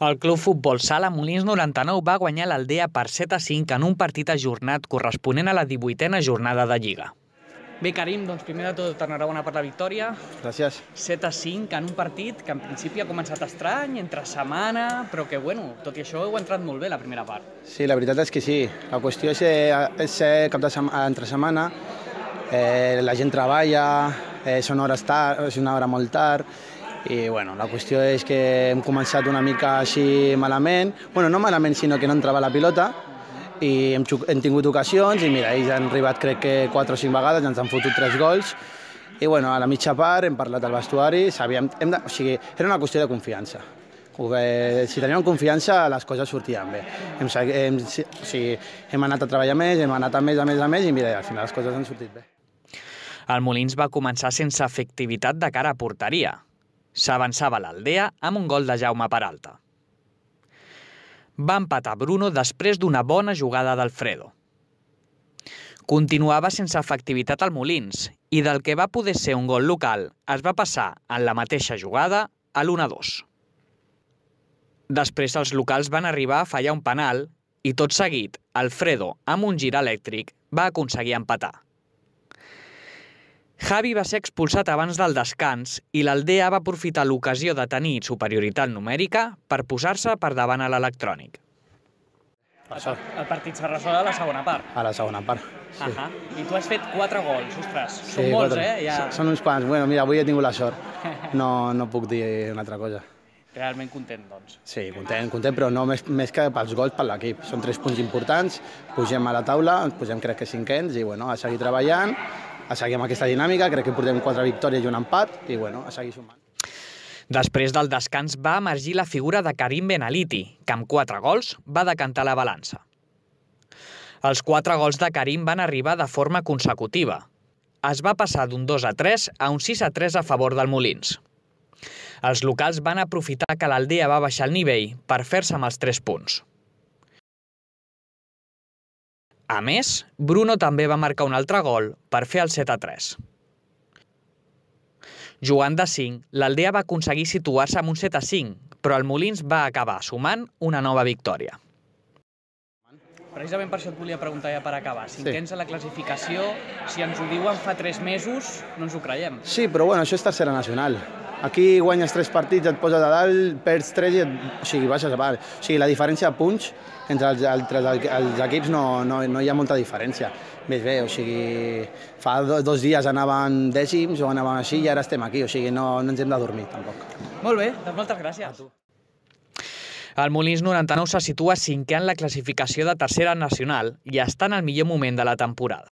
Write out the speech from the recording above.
El Club Futbol Sala Molins 99 va guanyar l'Aldea per 7 a 5 en un partit ajornat corresponent a la 18a jornada de Lliga. Bé, Karim, doncs primer de tot enhorabona per la victòria. Gràcies. 7 a 5 en un partit que en principi ha començat estrany, entre setmana, però que, bueno, tot i això heu entrat molt bé la primera part. Sí, la veritat és que sí. La qüestió és, eh, és ser cap de setmana, entre setmana, eh, la gent treballa, eh, són hores tard, és una hora molt tard, i bueno, la qüestió és que hem començat una mica així malament, bueno, no malament, sinó que no entrava la pilota, i hem, hem tingut ocasions i mira, ells han arribat crec que 4 o 5 vegades, ens han fotut 3 gols i bueno, a la mitja part hem parlat al vestuari, sabíem, hem de, o sigui, era una qüestió de confiança. Si teníem confiança, les coses sortien bé. Hem, hem, o sigui, hem anat a treballar més, hem anat a més, a més, a més, i mira, al final les coses han sortit bé. El Molins va començar sense efectivitat de cara a porteria. S'avançava l'Aldea amb un gol de Jaume Peralta va empatar Bruno després d'una bona jugada d'Alfredo. Continuava sense efectivitat al Molins i del que va poder ser un gol local es va passar en la mateixa jugada a l'1-2. Després els locals van arribar a fallar un penal i tot seguit Alfredo, amb un gir elèctric, va aconseguir empatar. Javi va ser expulsat abans del descans i l'Aldea va aprofitar l'ocasió de tenir superioritat numèrica per posar-se per davant a l'electrònic. El, el partit s'ha resolt a la segona part. A la segona part, sí. I tu has fet quatre gols, ostres, sí, són molts, quatre. eh? Ja... Són uns quants. Bueno, mira, avui he tingut la sort. No, no puc dir una altra cosa. Realment content, doncs. Sí, content, content, però no més, més que pels gols per l'equip. Són tres punts importants, pugem a la taula, ens posem crec que cinquens i bueno, a seguir treballant a seguir amb aquesta dinàmica, crec que portem quatre victòries i un empat i bueno, a seguir sumant. Després del descans va emergir la figura de Karim Benaliti, que amb quatre gols va decantar la balança. Els quatre gols de Karim van arribar de forma consecutiva. Es va passar d'un 2 a 3 a un 6 a 3 a favor del Molins. Els locals van aprofitar que l'Aldea va baixar el nivell per fer-se amb els 3 punts. A més, Bruno també va marcar un altre gol per fer el 7 a 3. Jugant de 5, l'Aldea va aconseguir situar-se amb un 7 a 5, però el Molins va acabar sumant una nova victòria. Precisament per això et volia preguntar ja per acabar. Cinquens sí. a la classificació, si ens ho diuen fa 3 mesos, no ens ho creiem. Sí, però bueno, això és tercera nacional. Aquí guanyes tres partits, et poses a dalt, perds tres i et, o sigui, baixes a part. O sigui, la diferència de punts entre els, altres els equips no, no, no hi ha molta diferència. Més bé, o sigui, fa dos, dos dies anàvem dècims o anàvem així i ara estem aquí, o sigui, no, no ens hem de dormir tampoc. Molt bé, doncs moltes gràcies. El Molins 99 se situa cinquè en la classificació de tercera nacional i està en el millor moment de la temporada.